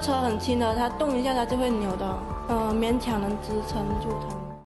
车很轻的，它动一下它就会扭的，嗯，勉强能支撑住它。